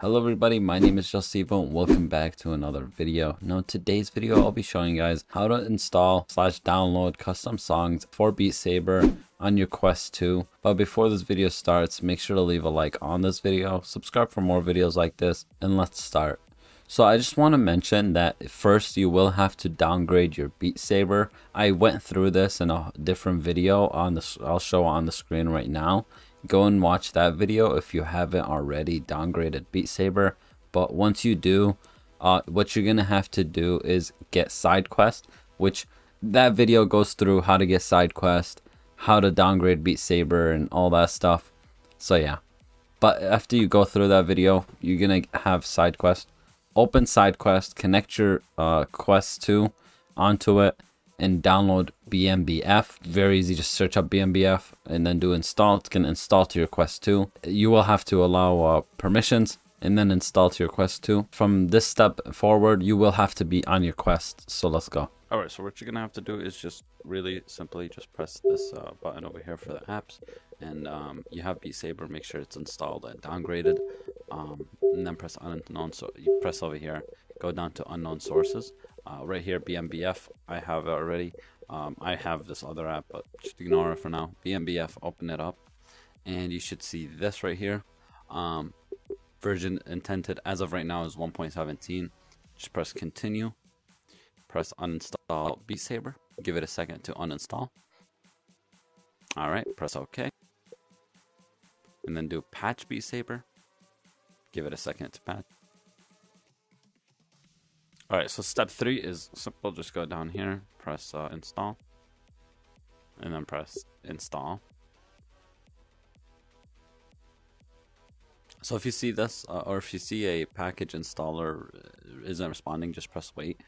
Hello everybody, my name is JustZivo and welcome back to another video. Now in today's video I'll be showing you guys how to install slash download custom songs for Beat Saber on your Quest 2. But before this video starts, make sure to leave a like on this video, subscribe for more videos like this, and let's start. So I just want to mention that first you will have to downgrade your Beat Saber. I went through this in a different video on this I'll show on the screen right now go and watch that video if you haven't already downgraded Beat Saber. But once you do, uh, what you're gonna have to do is get side quest, which that video goes through how to get side quest, how to downgrade Beat Saber, and all that stuff. So yeah, but after you go through that video, you're gonna have side quest. Open side quest, connect your uh, quest 2 onto it, and download BMBF. Very easy, just search up BMBF and then do install. Going to install to your Quest 2. You will have to allow uh, permissions and then install to your Quest 2. From this step forward, you will have to be on your Quest. So let's go. Alright, so what you're to have to do is just really simply just press this uh, button over here for the apps. And um, you have Beat Saber, make sure it's installed and downgraded. Um, and then press unknown, so you press over here, go down to unknown sources. Uh, right here, BMBF, I have it already. Um, I have this other app, but just ignore it for now. BMBF, open it up, and you should see this right here. Um, version intended as of right now is 1.17. Just press continue. Press uninstall Beat Saber. Give it a second to uninstall. Alright, press OK. And then do patch Beat Saber. Give it a second to patch. All right, so step three is simple. Just go down here, press uh, install, and then press install. So if you see this, uh, or if you see a package installer uh, isn't responding, just press wait.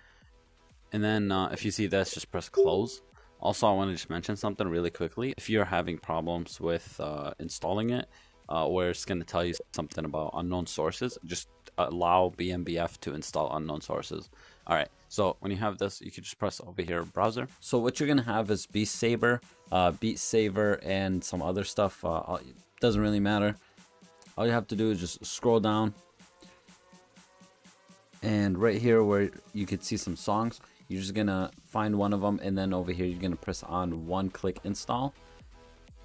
And then uh, if you see this, just press close. Also, I want to just mention something really quickly. If you're having problems with uh, installing it, uh, where it's going to tell you something about unknown sources, just allow BMBF to install unknown sources. All right, so when you have this, you can just press over here, browser. So what you're gonna have is Beat Saber, uh, Beat Saber, and some other stuff. Uh, doesn't really matter. All you have to do is just scroll down, and right here where you could see some songs, you're just gonna find one of them, and then over here you're gonna press on one-click install,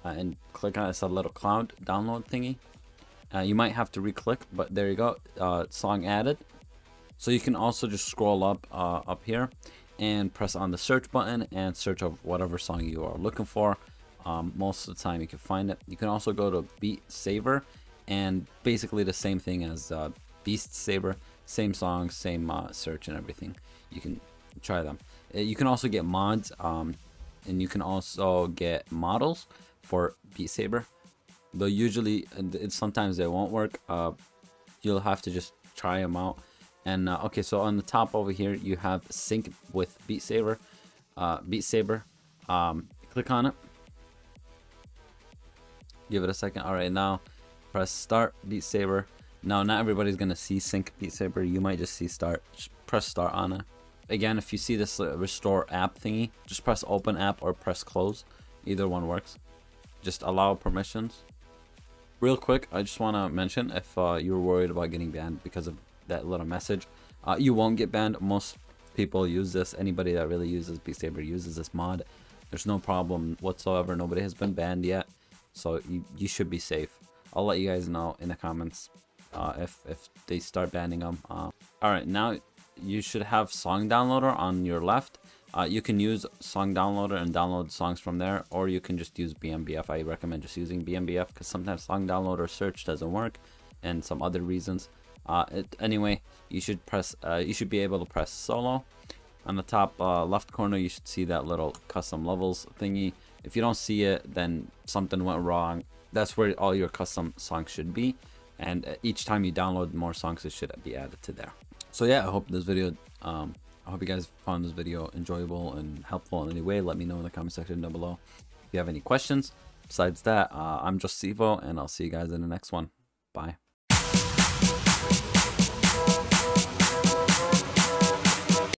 uh, and click on this little cloud download thingy. Uh, you might have to re-click, but there you go, uh, song added. So you can also just scroll up uh, up here and press on the search button and search of whatever song you are looking for. Um, most of the time you can find it. You can also go to Beat Saber and basically the same thing as uh, Beast Saber. Same song, same uh, search and everything. You can try them. Uh, you can also get mods um, and you can also get models for Beat Saber though usually it, sometimes they won't work uh, you'll have to just try them out. And uh, okay so on the top over here you have sync with Beat Saber. Uh, Beat Saber um, click on it. Give it a second. All right now press start Beat Saber. Now not everybody's gonna see sync Beat Saber. You might just see start. Just press start on it. Again if you see this uh, restore app thingy just press open app or press close. Either one works. Just allow permissions Real quick, I just want to mention if uh, you're worried about getting banned because of that little message, uh, you won't get banned. Most people use this. Anybody that really uses Beat Saber uses this mod. There's no problem whatsoever. Nobody has been banned yet, so you, you should be safe. I'll let you guys know in the comments uh, if, if they start banning them. Uh, Alright, now you should have Song Downloader on your left. Uh, you can use Song Downloader and download songs from there, or you can just use BMBF. I recommend just using BMBF because sometimes Song Downloader search doesn't work, and some other reasons. Uh, it, anyway, you should press. Uh, you should be able to press solo. On the top uh, left corner, you should see that little custom levels thingy. If you don't see it, then something went wrong. That's where all your custom songs should be, and uh, each time you download more songs, it should be added to there. So yeah, I hope this video um, I hope you guys found this video enjoyable and helpful in any way. Let me know in the comment section down below. If you have any questions, besides that, uh, I'm JustZivo, and I'll see you guys in the next one. Bye.